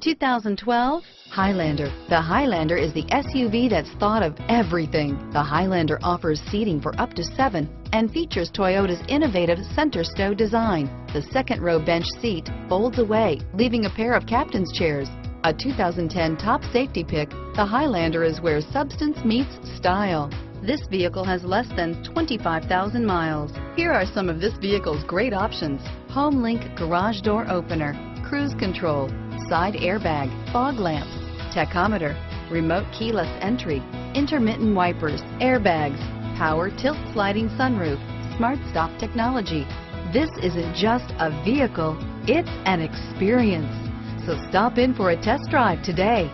2012 Highlander. The Highlander is the SUV that's thought of everything. The Highlander offers seating for up to seven and features Toyota's innovative center stow design. The second row bench seat folds away, leaving a pair of captain's chairs. A 2010 top safety pick, the Highlander is where substance meets style. This vehicle has less than 25,000 miles. Here are some of this vehicle's great options. HomeLink garage door opener, cruise control, side airbag, fog lamps, tachometer, remote keyless entry, intermittent wipers, airbags, power tilt sliding sunroof, smart stop technology. This isn't just a vehicle, it's an experience. So stop in for a test drive today.